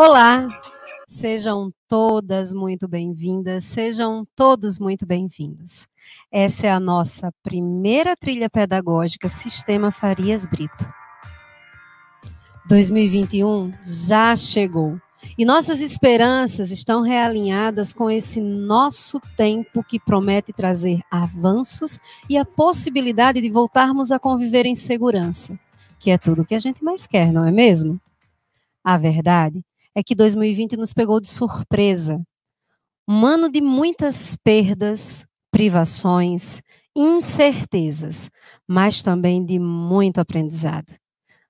Olá, sejam todas muito bem-vindas, sejam todos muito bem-vindos. Essa é a nossa primeira trilha pedagógica Sistema Farias Brito. 2021 já chegou e nossas esperanças estão realinhadas com esse nosso tempo que promete trazer avanços e a possibilidade de voltarmos a conviver em segurança, que é tudo o que a gente mais quer, não é mesmo? A verdade é que 2020 nos pegou de surpresa. Um ano de muitas perdas, privações, incertezas, mas também de muito aprendizado.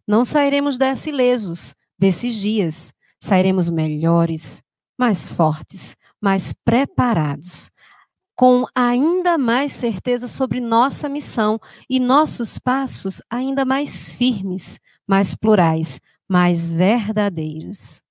Não sairemos dessa ilesos desses dias. Sairemos melhores, mais fortes, mais preparados, com ainda mais certeza sobre nossa missão e nossos passos ainda mais firmes, mais plurais, mais verdadeiros.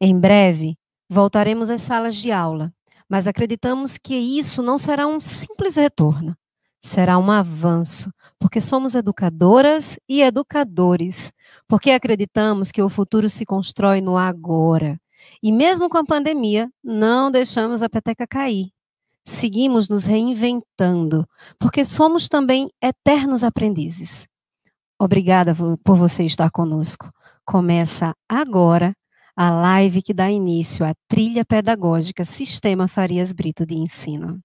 Em breve, voltaremos às salas de aula, mas acreditamos que isso não será um simples retorno, será um avanço, porque somos educadoras e educadores, porque acreditamos que o futuro se constrói no agora. E mesmo com a pandemia, não deixamos a peteca cair. Seguimos nos reinventando, porque somos também eternos aprendizes. Obrigada por você estar conosco. Começa agora a live que dá início à trilha pedagógica Sistema Farias Brito de Ensino.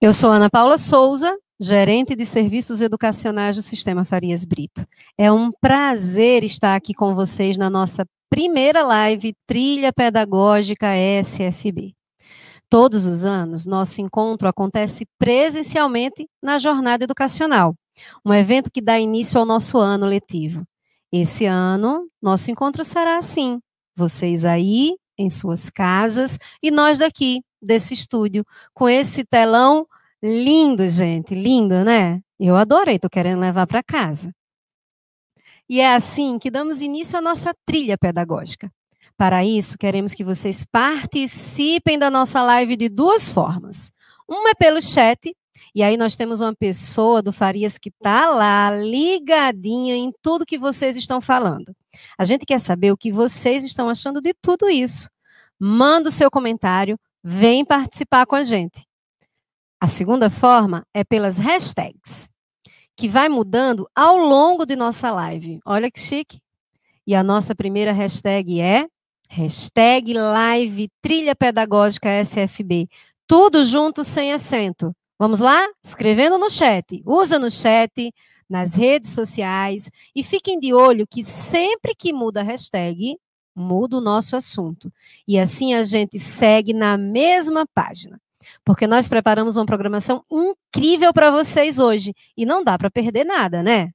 Eu sou Ana Paula Souza, gerente de serviços educacionais do Sistema Farias Brito. É um prazer estar aqui com vocês na nossa primeira live Trilha Pedagógica SFB. Todos os anos, nosso encontro acontece presencialmente na Jornada Educacional, um evento que dá início ao nosso ano letivo. Esse ano, nosso encontro será assim: vocês aí, em suas casas, e nós daqui, desse estúdio, com esse telão lindo, gente, lindo, né? Eu adorei, tô querendo levar para casa. E é assim que damos início à nossa trilha pedagógica. Para isso, queremos que vocês participem da nossa live de duas formas. Uma é pelo chat, e aí nós temos uma pessoa do Farias que está lá, ligadinha em tudo que vocês estão falando. A gente quer saber o que vocês estão achando de tudo isso. Manda o seu comentário, vem participar com a gente. A segunda forma é pelas hashtags que vai mudando ao longo de nossa live. Olha que chique. E a nossa primeira hashtag é hashtag live trilha pedagógica SFB. Tudo junto sem acento. Vamos lá? Escrevendo no chat. Usa no chat, nas redes sociais e fiquem de olho que sempre que muda a hashtag, muda o nosso assunto. E assim a gente segue na mesma página porque nós preparamos uma programação incrível para vocês hoje e não dá para perder nada, né?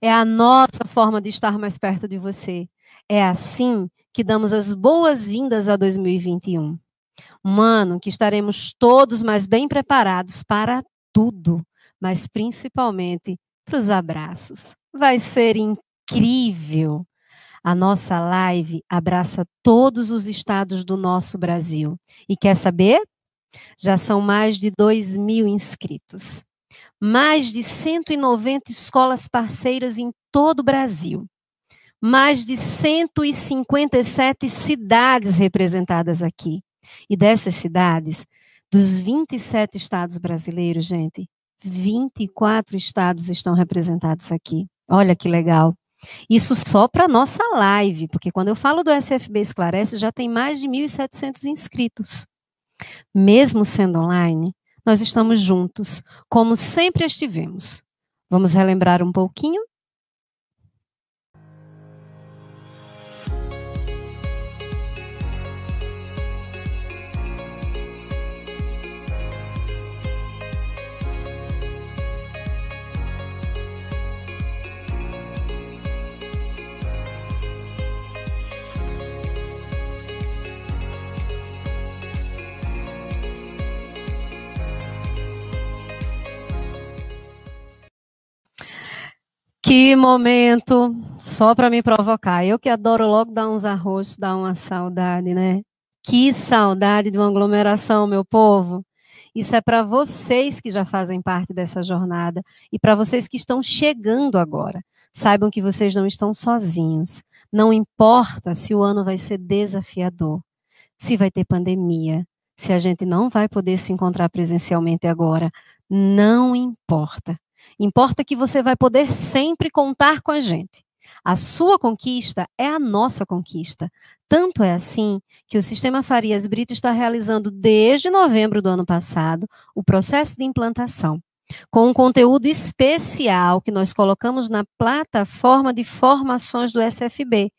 É a nossa forma de estar mais perto de você. É assim que damos as boas-vindas a 2021. Um ano que estaremos todos mais bem preparados para tudo, mas principalmente para os abraços. Vai ser incrível. A nossa live abraça todos os estados do nosso Brasil. E quer saber? Já são mais de 2 mil inscritos. Mais de 190 escolas parceiras em todo o Brasil. Mais de 157 cidades representadas aqui. E dessas cidades, dos 27 estados brasileiros, gente, 24 estados estão representados aqui. Olha que legal. Isso só para nossa live, porque quando eu falo do SFB Esclarece, já tem mais de 1.700 inscritos. Mesmo sendo online, nós estamos juntos, como sempre estivemos. Vamos relembrar um pouquinho? Que momento, só para me provocar. Eu que adoro logo dar uns arroz, dar uma saudade, né? Que saudade de uma aglomeração, meu povo. Isso é para vocês que já fazem parte dessa jornada e para vocês que estão chegando agora. Saibam que vocês não estão sozinhos. Não importa se o ano vai ser desafiador, se vai ter pandemia, se a gente não vai poder se encontrar presencialmente agora. Não importa. Importa que você vai poder sempre contar com a gente. A sua conquista é a nossa conquista. Tanto é assim que o Sistema Farias Brito está realizando desde novembro do ano passado o processo de implantação, com um conteúdo especial que nós colocamos na plataforma de formações do SFB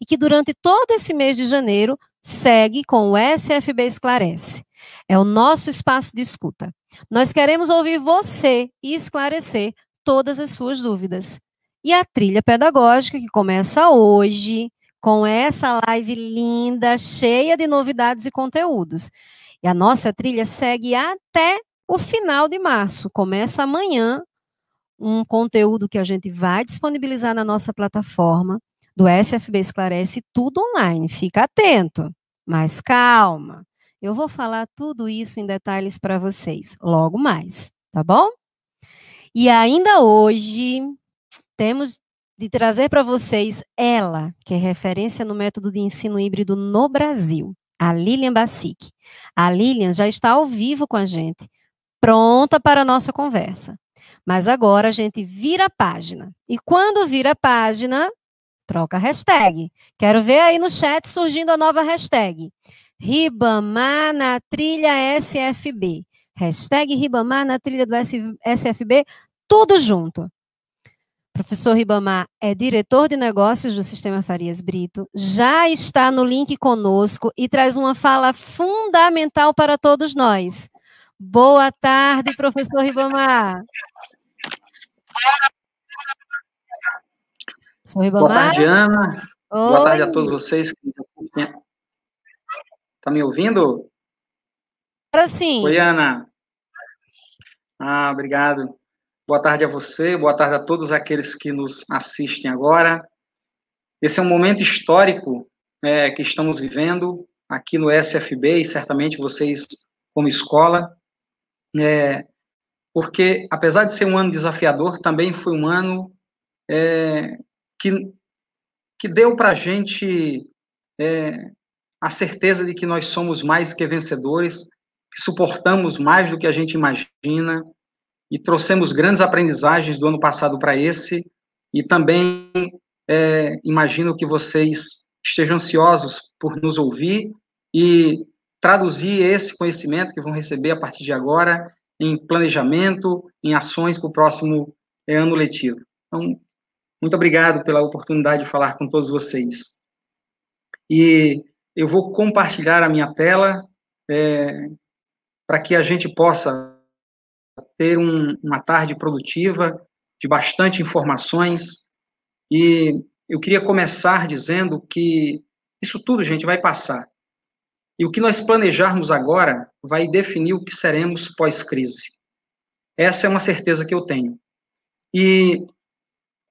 e que durante todo esse mês de janeiro segue com o SFB Esclarece. É o nosso espaço de escuta. Nós queremos ouvir você e esclarecer todas as suas dúvidas. E a trilha pedagógica, que começa hoje, com essa live linda, cheia de novidades e conteúdos. E a nossa trilha segue até o final de março. Começa amanhã um conteúdo que a gente vai disponibilizar na nossa plataforma do SFB Esclarece, tudo online. Fica atento, mas calma. Eu vou falar tudo isso em detalhes para vocês logo mais, tá bom? E ainda hoje temos de trazer para vocês ela, que é referência no método de ensino híbrido no Brasil, a Lilian Bassic. A Lilian já está ao vivo com a gente, pronta para a nossa conversa. Mas agora a gente vira a página. E quando vira a página, troca a hashtag. Quero ver aí no chat surgindo a nova hashtag. Ribamar na trilha SFB. Hashtag Ribamar na trilha do SFB, tudo junto. Professor Ribamar é diretor de negócios do Sistema Farias Brito, já está no link conosco e traz uma fala fundamental para todos nós. Boa tarde, professor Ribamar. Boa tarde, Ana. Oi. Boa tarde a todos vocês que Tá me ouvindo? Agora sim. Oi, Ana. Ah, obrigado. Boa tarde a você, boa tarde a todos aqueles que nos assistem agora. Esse é um momento histórico é, que estamos vivendo aqui no SFB e certamente vocês, como escola, é, porque apesar de ser um ano desafiador, também foi um ano é, que, que deu para a gente é, a certeza de que nós somos mais que vencedores, que suportamos mais do que a gente imagina e trouxemos grandes aprendizagens do ano passado para esse e também é, imagino que vocês estejam ansiosos por nos ouvir e traduzir esse conhecimento que vão receber a partir de agora em planejamento, em ações para o próximo é, ano letivo. Então, muito obrigado pela oportunidade de falar com todos vocês. E eu vou compartilhar a minha tela é, para que a gente possa ter um, uma tarde produtiva, de bastante informações. E eu queria começar dizendo que isso tudo, gente, vai passar. E o que nós planejarmos agora vai definir o que seremos pós-crise. Essa é uma certeza que eu tenho. E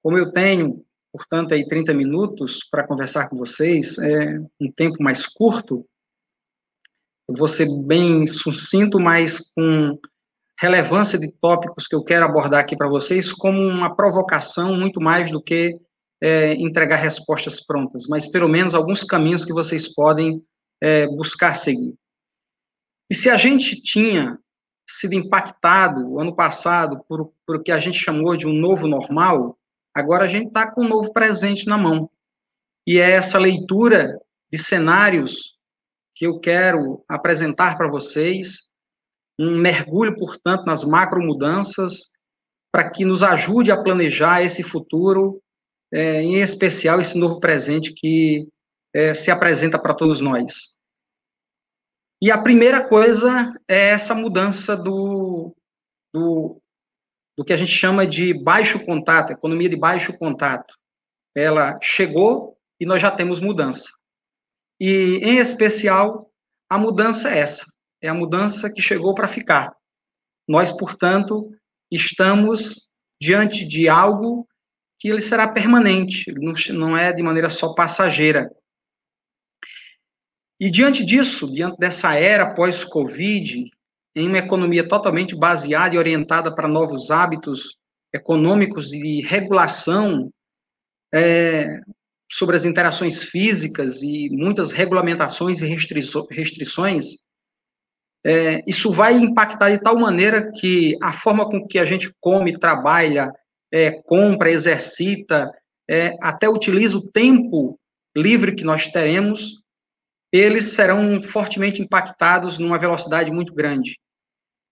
como eu tenho portanto, aí 30 minutos para conversar com vocês, é um tempo mais curto. Eu vou ser bem sucinto, mas com relevância de tópicos que eu quero abordar aqui para vocês, como uma provocação muito mais do que é, entregar respostas prontas, mas pelo menos alguns caminhos que vocês podem é, buscar seguir. E se a gente tinha sido impactado ano passado por, por o que a gente chamou de um novo normal, Agora a gente está com um novo presente na mão. E é essa leitura de cenários que eu quero apresentar para vocês, um mergulho, portanto, nas macro mudanças, para que nos ajude a planejar esse futuro, é, em especial esse novo presente que é, se apresenta para todos nós. E a primeira coisa é essa mudança do, do do que a gente chama de baixo contato, economia de baixo contato. Ela chegou e nós já temos mudança. E, em especial, a mudança é essa. É a mudança que chegou para ficar. Nós, portanto, estamos diante de algo que ele será permanente, não é de maneira só passageira. E diante disso, diante dessa era pós-Covid, em uma economia totalmente baseada e orientada para novos hábitos econômicos e regulação é, sobre as interações físicas e muitas regulamentações e restrições, é, isso vai impactar de tal maneira que a forma com que a gente come, trabalha, é, compra, exercita, é, até utiliza o tempo livre que nós teremos, eles serão fortemente impactados numa velocidade muito grande.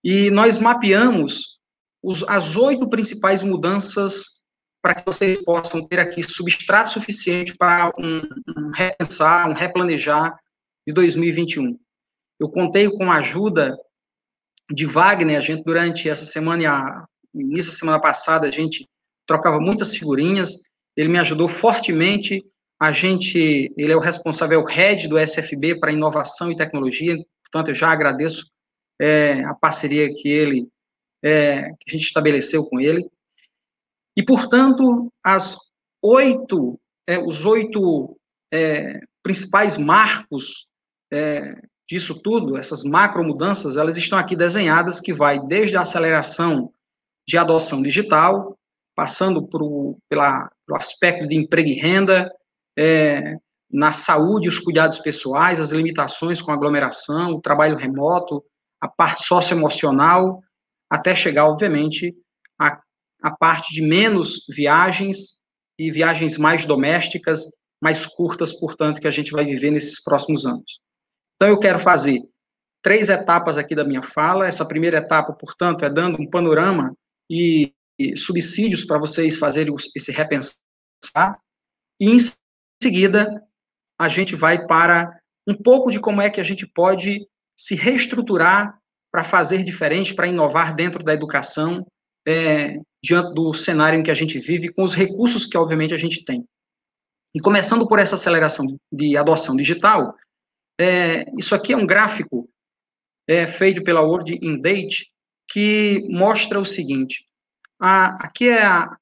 E nós mapeamos os, as oito principais mudanças para que vocês possam ter aqui substrato suficiente para um, um repensar, um replanejar de 2021. Eu contei com a ajuda de Wagner, a gente durante essa semana e a início da semana passada, a gente trocava muitas figurinhas, ele me ajudou fortemente, a gente, ele é o responsável, é o head do SFB para inovação e tecnologia, portanto, eu já agradeço é, a parceria que ele, é, que a gente estabeleceu com ele, e, portanto, as oito, é, os oito é, principais marcos é, disso tudo, essas macro mudanças, elas estão aqui desenhadas, que vai desde a aceleração de adoção digital, passando por, pela, pelo aspecto de emprego e renda, é, na saúde, os cuidados pessoais, as limitações com aglomeração, o trabalho remoto, a parte socioemocional, até chegar, obviamente, a a parte de menos viagens e viagens mais domésticas, mais curtas, portanto, que a gente vai viver nesses próximos anos. Então, eu quero fazer três etapas aqui da minha fala. Essa primeira etapa, portanto, é dando um panorama e, e subsídios para vocês fazerem esse repensar. E, em seguida, a gente vai para um pouco de como é que a gente pode se reestruturar para fazer diferente, para inovar dentro da educação, é, diante do cenário em que a gente vive, com os recursos que, obviamente, a gente tem. E começando por essa aceleração de adoção digital, é, isso aqui é um gráfico é, feito pela World in Date que mostra o seguinte: a, aqui é a,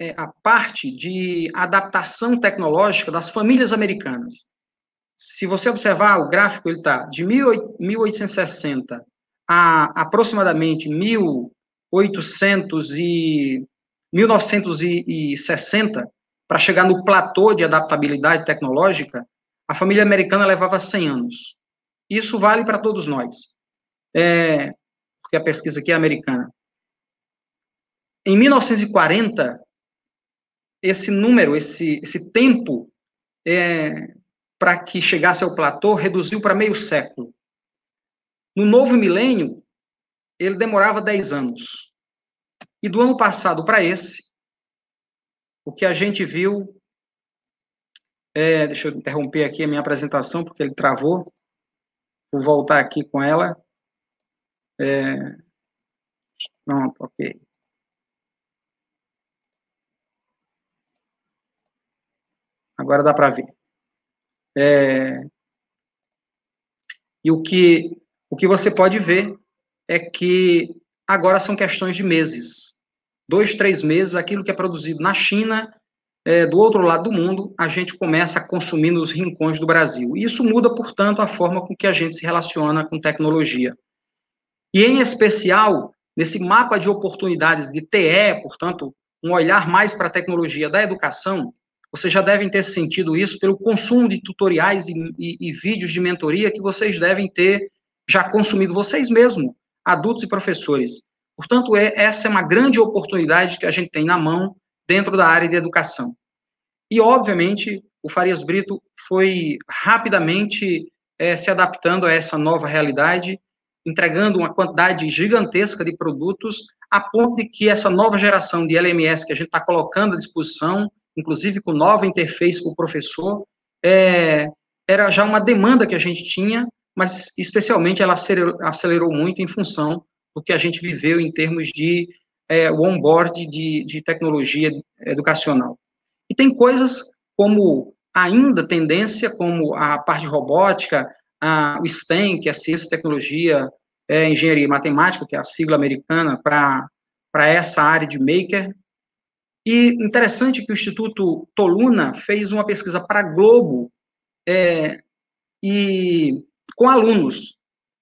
é a parte de adaptação tecnológica das famílias americanas. Se você observar o gráfico, ele está de 1860 a aproximadamente 1000 800 e 1960 para chegar no platô de adaptabilidade tecnológica, a família americana levava 100 anos. Isso vale para todos nós, é, porque a pesquisa aqui é americana. Em 1940, esse número, esse, esse tempo é, para que chegasse ao platô reduziu para meio século. No novo milênio, ele demorava 10 anos. E do ano passado para esse, o que a gente viu. É, deixa eu interromper aqui a minha apresentação, porque ele travou. Vou voltar aqui com ela. É, pronto, ok. Agora dá para ver. É, e o que, o que você pode ver é que agora são questões de meses. Dois, três meses, aquilo que é produzido na China, é, do outro lado do mundo, a gente começa a consumir nos rincões do Brasil. E isso muda, portanto, a forma com que a gente se relaciona com tecnologia. E, em especial, nesse mapa de oportunidades de TE, portanto, um olhar mais para a tecnologia da educação, vocês já devem ter sentido isso pelo consumo de tutoriais e, e, e vídeos de mentoria que vocês devem ter já consumido vocês mesmos adultos e professores. Portanto, é, essa é uma grande oportunidade que a gente tem na mão dentro da área de educação. E, obviamente, o Farias Brito foi rapidamente é, se adaptando a essa nova realidade, entregando uma quantidade gigantesca de produtos, a ponto de que essa nova geração de LMS que a gente está colocando à disposição, inclusive com nova interface para o professor, é, era já uma demanda que a gente tinha mas especialmente ela acelerou, acelerou muito em função do que a gente viveu em termos de é, onboard de, de tecnologia educacional. E tem coisas como ainda tendência, como a parte robótica, a, o STEM, que é Ciência Tecnologia, é, Engenharia e Matemática, que é a sigla americana para essa área de maker, E interessante que o Instituto Toluna fez uma pesquisa para Globo é, e com alunos.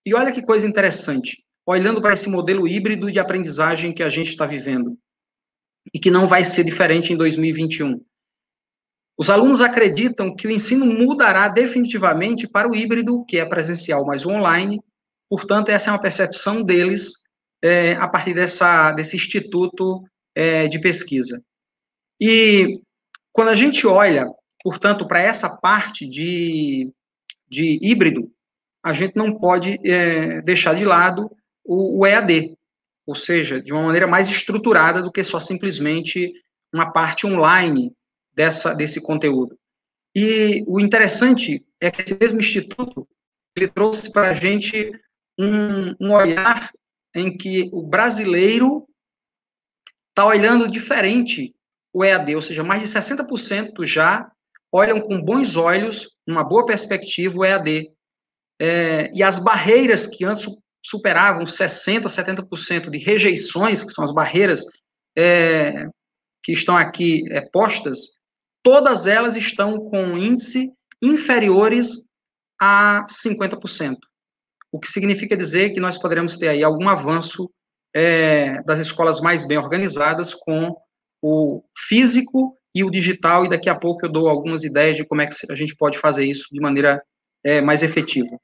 E olha que coisa interessante, olhando para esse modelo híbrido de aprendizagem que a gente está vivendo e que não vai ser diferente em 2021. Os alunos acreditam que o ensino mudará definitivamente para o híbrido, que é presencial mais online. Portanto, essa é uma percepção deles é, a partir dessa, desse instituto é, de pesquisa. E quando a gente olha, portanto, para essa parte de, de híbrido, a gente não pode é, deixar de lado o, o EAD, ou seja, de uma maneira mais estruturada do que só simplesmente uma parte online dessa, desse conteúdo. E o interessante é que esse mesmo instituto ele trouxe para a gente um, um, olhar em que o brasileiro está olhando diferente o EAD, ou seja, mais de 60% já olham com bons olhos, uma boa perspectiva, o EAD. É, e as barreiras que antes superavam 60%, 70% de rejeições, que são as barreiras é, que estão aqui é, postas, todas elas estão com índice inferiores a 50%. O que significa dizer que nós poderemos ter aí algum avanço é, das escolas mais bem organizadas com o físico e o digital, e daqui a pouco eu dou algumas ideias de como é que a gente pode fazer isso de maneira é, mais efetiva.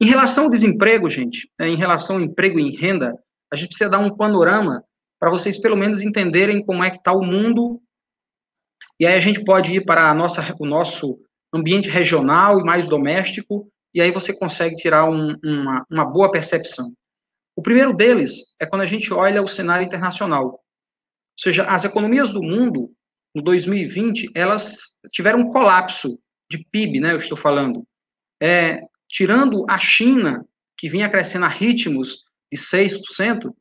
Em relação ao desemprego, gente, é, em relação ao emprego e renda, a gente precisa dar um panorama para vocês pelo menos entenderem como é que está o mundo, e aí a gente pode ir para nossa, o nosso ambiente regional e mais doméstico, e aí você consegue tirar um, uma, uma boa percepção. O primeiro deles é quando a gente olha o cenário internacional. Ou seja, as economias do mundo, no 2020, elas tiveram um colapso de PIB, né, eu estou falando. É, tirando a China, que vinha crescendo a ritmos de 6%,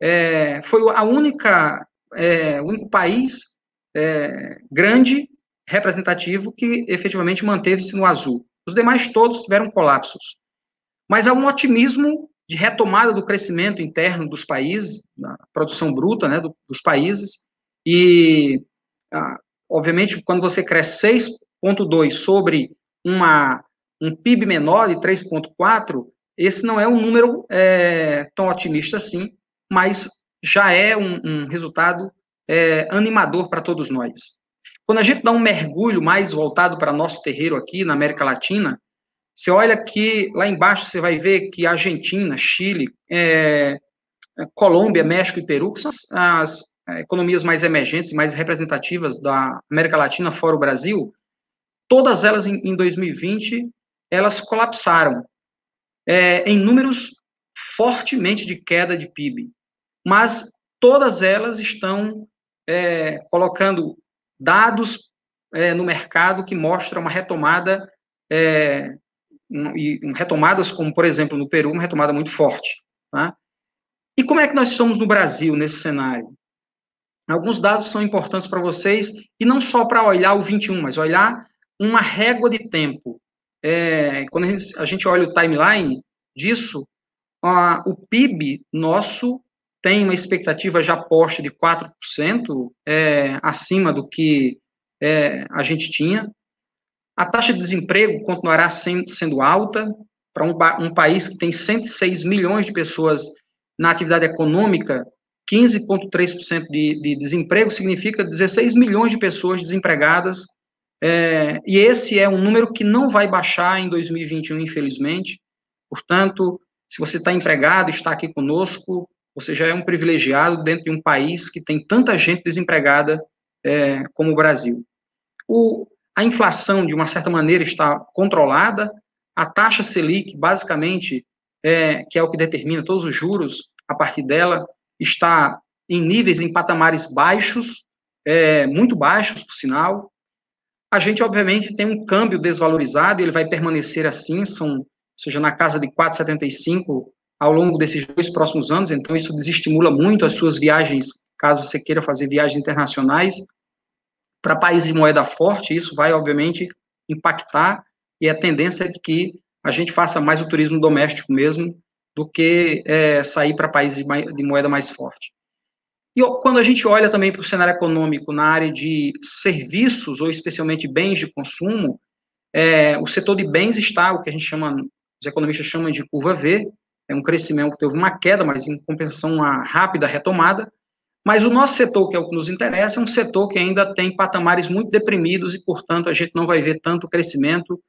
é, foi a única, é, o único país é, grande, representativo, que efetivamente manteve-se no azul. Os demais todos tiveram colapsos. Mas há um otimismo de retomada do crescimento interno dos países, da produção bruta né, do, dos países, e, ah, obviamente, quando você cresce 6,2 sobre uma um PIB menor de 3,4, esse não é um número é, tão otimista assim, mas já é um, um resultado é, animador para todos nós. Quando a gente dá um mergulho mais voltado para nosso terreiro aqui na América Latina, você olha aqui, lá embaixo você vai ver que Argentina, Chile, é, Colômbia, México e Peru, que são as, as economias mais emergentes mais representativas da América Latina, fora o Brasil, todas elas em, em 2020 elas colapsaram é, em números fortemente de queda de PIB, mas todas elas estão é, colocando dados é, no mercado que mostram uma retomada é, e retomadas como por exemplo no Peru uma retomada muito forte, tá? E como é que nós estamos no Brasil nesse cenário? Alguns dados são importantes para vocês e não só para olhar o 21, mas olhar uma régua de tempo é, quando a gente, a gente, olha o timeline disso, o PIB nosso tem uma expectativa já posta de 4%, é, acima do que é, a gente tinha. A taxa de desemprego continuará sendo, alta para um, um país que tem 106 milhões de pessoas na atividade econômica, 15,3% de, de desemprego significa 16 milhões de pessoas desempregadas é, e esse é um número que não vai baixar em 2021, infelizmente. Portanto, se você está empregado, está aqui conosco, você já é um privilegiado dentro de um país que tem tanta gente desempregada é, como o Brasil. O, a inflação, de uma certa maneira, está controlada. A taxa Selic, basicamente, é, que é o que determina todos os juros, a partir dela, está em níveis, em patamares baixos, é, muito baixos, por sinal. A gente, obviamente, tem um câmbio desvalorizado, ele vai permanecer assim, são, ou seja, na casa de 4,75 ao longo desses dois próximos anos, então isso desestimula muito as suas viagens, caso você queira fazer viagens internacionais. Para países de moeda forte, isso vai, obviamente, impactar, e a tendência é que a gente faça mais o turismo doméstico mesmo, do que é, sair para países de, moeda mais forte. E quando a gente olha também para o cenário econômico na área de serviços, ou especialmente bens de consumo, é, o setor de bens está, o que a gente chama, os economistas chamam de curva V, é um crescimento que teve uma queda, mas em compensação uma rápida retomada. Mas o nosso setor, que é o que nos interessa, é um setor que ainda tem patamares muito deprimidos e, portanto, a gente não vai ver tanto crescimento